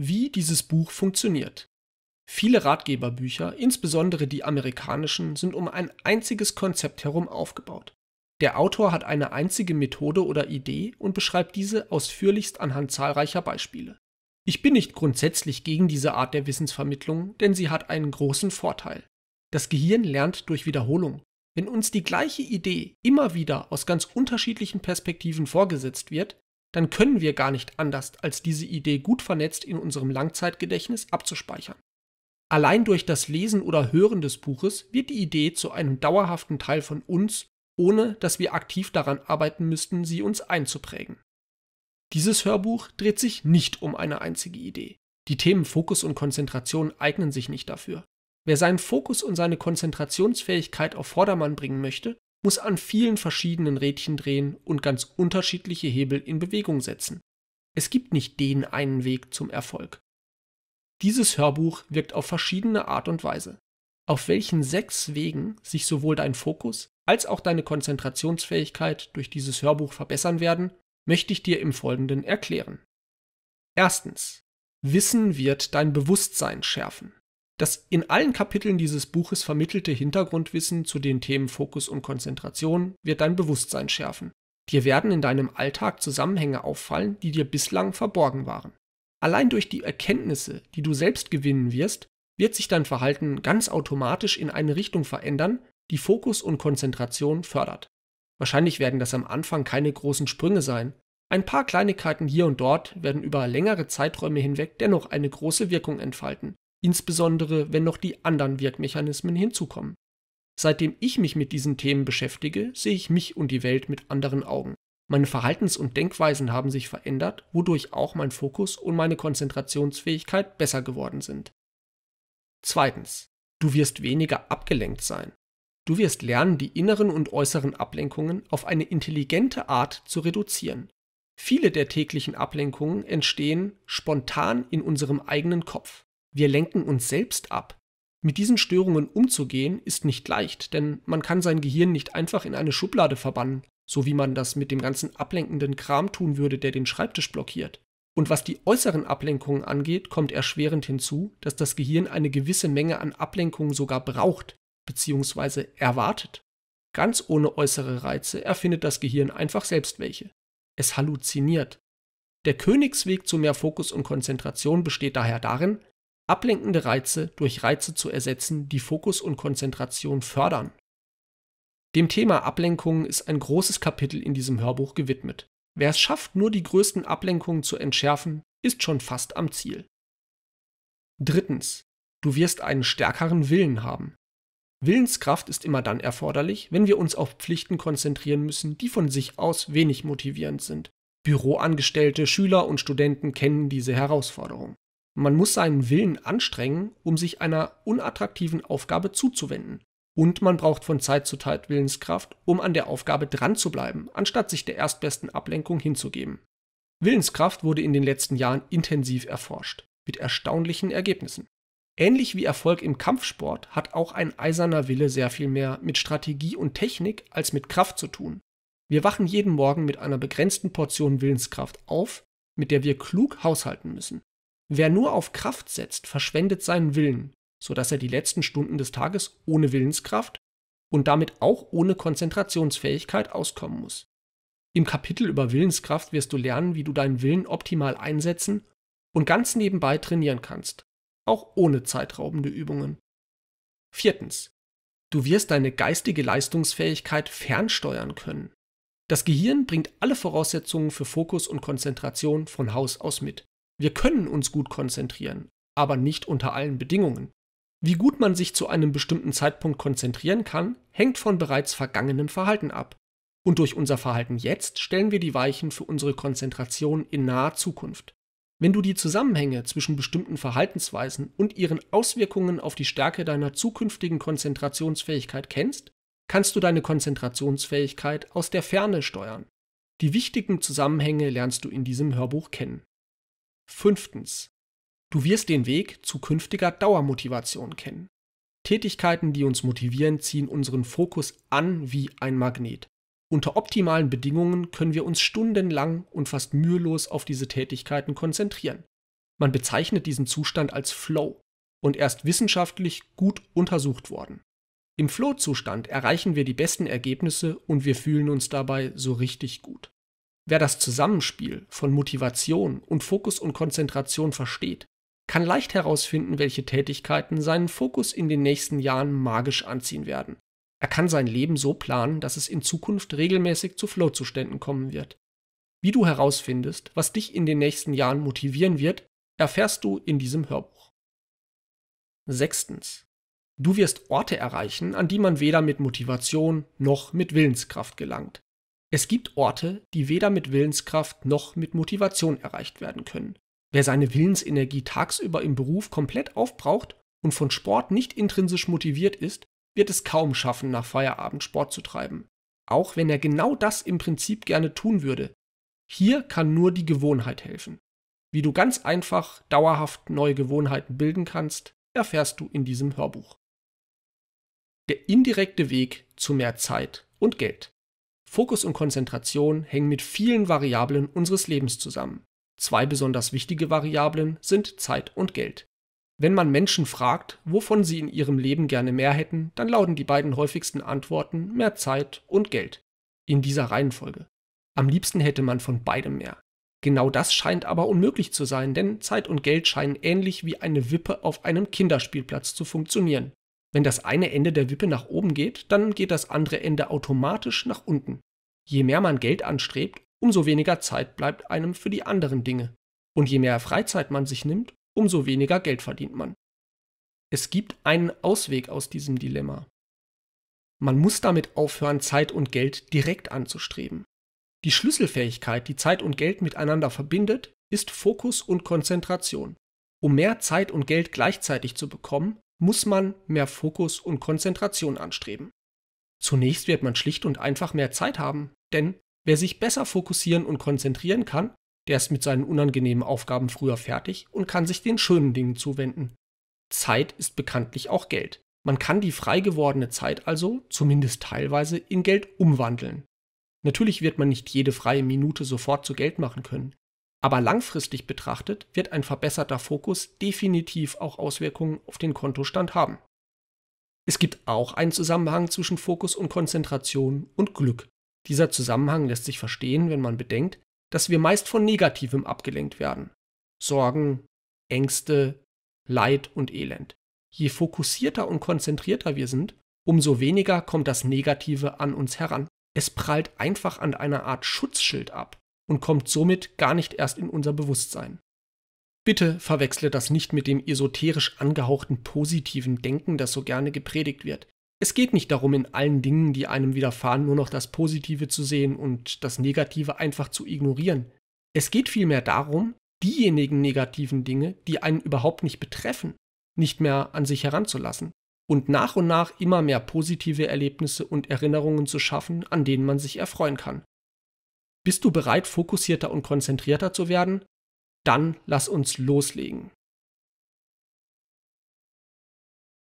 wie dieses Buch funktioniert. Viele Ratgeberbücher, insbesondere die amerikanischen, sind um ein einziges Konzept herum aufgebaut. Der Autor hat eine einzige Methode oder Idee und beschreibt diese ausführlichst anhand zahlreicher Beispiele. Ich bin nicht grundsätzlich gegen diese Art der Wissensvermittlung, denn sie hat einen großen Vorteil. Das Gehirn lernt durch Wiederholung. Wenn uns die gleiche Idee immer wieder aus ganz unterschiedlichen Perspektiven vorgesetzt wird, dann können wir gar nicht anders, als diese Idee gut vernetzt in unserem Langzeitgedächtnis abzuspeichern. Allein durch das Lesen oder Hören des Buches wird die Idee zu einem dauerhaften Teil von uns ohne dass wir aktiv daran arbeiten müssten, sie uns einzuprägen. Dieses Hörbuch dreht sich nicht um eine einzige Idee. Die Themen Fokus und Konzentration eignen sich nicht dafür. Wer seinen Fokus und seine Konzentrationsfähigkeit auf Vordermann bringen möchte, muss an vielen verschiedenen Rädchen drehen und ganz unterschiedliche Hebel in Bewegung setzen. Es gibt nicht den einen Weg zum Erfolg. Dieses Hörbuch wirkt auf verschiedene Art und Weise. Auf welchen sechs Wegen sich sowohl dein Fokus als auch deine Konzentrationsfähigkeit durch dieses Hörbuch verbessern werden, möchte ich dir im Folgenden erklären. Erstens. Wissen wird dein Bewusstsein schärfen. Das in allen Kapiteln dieses Buches vermittelte Hintergrundwissen zu den Themen Fokus und Konzentration wird dein Bewusstsein schärfen. Dir werden in deinem Alltag Zusammenhänge auffallen, die dir bislang verborgen waren. Allein durch die Erkenntnisse, die du selbst gewinnen wirst, wird sich dein Verhalten ganz automatisch in eine Richtung verändern, die Fokus und Konzentration fördert. Wahrscheinlich werden das am Anfang keine großen Sprünge sein. Ein paar Kleinigkeiten hier und dort werden über längere Zeiträume hinweg dennoch eine große Wirkung entfalten, insbesondere wenn noch die anderen Wirkmechanismen hinzukommen. Seitdem ich mich mit diesen Themen beschäftige, sehe ich mich und die Welt mit anderen Augen. Meine Verhaltens- und Denkweisen haben sich verändert, wodurch auch mein Fokus und meine Konzentrationsfähigkeit besser geworden sind. Zweitens. Du wirst weniger abgelenkt sein. Du wirst lernen, die inneren und äußeren Ablenkungen auf eine intelligente Art zu reduzieren. Viele der täglichen Ablenkungen entstehen spontan in unserem eigenen Kopf. Wir lenken uns selbst ab. Mit diesen Störungen umzugehen ist nicht leicht, denn man kann sein Gehirn nicht einfach in eine Schublade verbannen, so wie man das mit dem ganzen ablenkenden Kram tun würde, der den Schreibtisch blockiert. Und was die äußeren Ablenkungen angeht, kommt erschwerend hinzu, dass das Gehirn eine gewisse Menge an Ablenkungen sogar braucht, bzw. erwartet. Ganz ohne äußere Reize erfindet das Gehirn einfach selbst welche. Es halluziniert. Der Königsweg zu mehr Fokus und Konzentration besteht daher darin, ablenkende Reize durch Reize zu ersetzen, die Fokus und Konzentration fördern. Dem Thema Ablenkungen ist ein großes Kapitel in diesem Hörbuch gewidmet. Wer es schafft, nur die größten Ablenkungen zu entschärfen, ist schon fast am Ziel. Drittens. Du wirst einen stärkeren Willen haben. Willenskraft ist immer dann erforderlich, wenn wir uns auf Pflichten konzentrieren müssen, die von sich aus wenig motivierend sind. Büroangestellte, Schüler und Studenten kennen diese Herausforderung. Man muss seinen Willen anstrengen, um sich einer unattraktiven Aufgabe zuzuwenden. Und man braucht von Zeit zu Zeit Willenskraft, um an der Aufgabe dran zu bleiben, anstatt sich der erstbesten Ablenkung hinzugeben. Willenskraft wurde in den letzten Jahren intensiv erforscht, mit erstaunlichen Ergebnissen. Ähnlich wie Erfolg im Kampfsport hat auch ein eiserner Wille sehr viel mehr mit Strategie und Technik als mit Kraft zu tun. Wir wachen jeden Morgen mit einer begrenzten Portion Willenskraft auf, mit der wir klug haushalten müssen. Wer nur auf Kraft setzt, verschwendet seinen Willen, sodass er die letzten Stunden des Tages ohne Willenskraft und damit auch ohne Konzentrationsfähigkeit auskommen muss. Im Kapitel über Willenskraft wirst du lernen, wie du deinen Willen optimal einsetzen und ganz nebenbei trainieren kannst auch ohne zeitraubende Übungen. Viertens. Du wirst deine geistige Leistungsfähigkeit fernsteuern können. Das Gehirn bringt alle Voraussetzungen für Fokus und Konzentration von Haus aus mit. Wir können uns gut konzentrieren, aber nicht unter allen Bedingungen. Wie gut man sich zu einem bestimmten Zeitpunkt konzentrieren kann, hängt von bereits vergangenem Verhalten ab. Und durch unser Verhalten jetzt stellen wir die Weichen für unsere Konzentration in naher Zukunft. Wenn du die Zusammenhänge zwischen bestimmten Verhaltensweisen und ihren Auswirkungen auf die Stärke deiner zukünftigen Konzentrationsfähigkeit kennst, kannst du deine Konzentrationsfähigkeit aus der Ferne steuern. Die wichtigen Zusammenhänge lernst du in diesem Hörbuch kennen. Fünftens. Du wirst den Weg zu künftiger Dauermotivation kennen. Tätigkeiten, die uns motivieren, ziehen unseren Fokus an wie ein Magnet. Unter optimalen Bedingungen können wir uns stundenlang und fast mühelos auf diese Tätigkeiten konzentrieren. Man bezeichnet diesen Zustand als Flow und er ist wissenschaftlich gut untersucht worden. Im Flow-Zustand erreichen wir die besten Ergebnisse und wir fühlen uns dabei so richtig gut. Wer das Zusammenspiel von Motivation und Fokus und Konzentration versteht, kann leicht herausfinden, welche Tätigkeiten seinen Fokus in den nächsten Jahren magisch anziehen werden. Er kann sein Leben so planen, dass es in Zukunft regelmäßig zu Flow-Zuständen kommen wird. Wie du herausfindest, was dich in den nächsten Jahren motivieren wird, erfährst du in diesem Hörbuch. Sechstens. Du wirst Orte erreichen, an die man weder mit Motivation noch mit Willenskraft gelangt. Es gibt Orte, die weder mit Willenskraft noch mit Motivation erreicht werden können. Wer seine Willensenergie tagsüber im Beruf komplett aufbraucht und von Sport nicht intrinsisch motiviert ist, wird es kaum schaffen, nach Feierabend Sport zu treiben. Auch wenn er genau das im Prinzip gerne tun würde. Hier kann nur die Gewohnheit helfen. Wie du ganz einfach dauerhaft neue Gewohnheiten bilden kannst, erfährst du in diesem Hörbuch. Der indirekte Weg zu mehr Zeit und Geld. Fokus und Konzentration hängen mit vielen Variablen unseres Lebens zusammen. Zwei besonders wichtige Variablen sind Zeit und Geld. Wenn man Menschen fragt, wovon sie in ihrem Leben gerne mehr hätten, dann lauten die beiden häufigsten Antworten mehr Zeit und Geld. In dieser Reihenfolge. Am liebsten hätte man von beidem mehr. Genau das scheint aber unmöglich zu sein, denn Zeit und Geld scheinen ähnlich wie eine Wippe auf einem Kinderspielplatz zu funktionieren. Wenn das eine Ende der Wippe nach oben geht, dann geht das andere Ende automatisch nach unten. Je mehr man Geld anstrebt, umso weniger Zeit bleibt einem für die anderen Dinge. Und je mehr Freizeit man sich nimmt, umso weniger Geld verdient man. Es gibt einen Ausweg aus diesem Dilemma. Man muss damit aufhören, Zeit und Geld direkt anzustreben. Die Schlüsselfähigkeit, die Zeit und Geld miteinander verbindet, ist Fokus und Konzentration. Um mehr Zeit und Geld gleichzeitig zu bekommen, muss man mehr Fokus und Konzentration anstreben. Zunächst wird man schlicht und einfach mehr Zeit haben, denn wer sich besser fokussieren und konzentrieren kann, der ist mit seinen unangenehmen Aufgaben früher fertig und kann sich den schönen Dingen zuwenden. Zeit ist bekanntlich auch Geld. Man kann die frei gewordene Zeit also, zumindest teilweise, in Geld umwandeln. Natürlich wird man nicht jede freie Minute sofort zu Geld machen können. Aber langfristig betrachtet wird ein verbesserter Fokus definitiv auch Auswirkungen auf den Kontostand haben. Es gibt auch einen Zusammenhang zwischen Fokus und Konzentration und Glück. Dieser Zusammenhang lässt sich verstehen, wenn man bedenkt, dass wir meist von Negativem abgelenkt werden. Sorgen, Ängste, Leid und Elend. Je fokussierter und konzentrierter wir sind, umso weniger kommt das Negative an uns heran. Es prallt einfach an einer Art Schutzschild ab und kommt somit gar nicht erst in unser Bewusstsein. Bitte verwechsle das nicht mit dem esoterisch angehauchten positiven Denken, das so gerne gepredigt wird. Es geht nicht darum, in allen Dingen, die einem widerfahren, nur noch das Positive zu sehen und das Negative einfach zu ignorieren. Es geht vielmehr darum, diejenigen negativen Dinge, die einen überhaupt nicht betreffen, nicht mehr an sich heranzulassen und nach und nach immer mehr positive Erlebnisse und Erinnerungen zu schaffen, an denen man sich erfreuen kann. Bist du bereit, fokussierter und konzentrierter zu werden? Dann lass uns loslegen.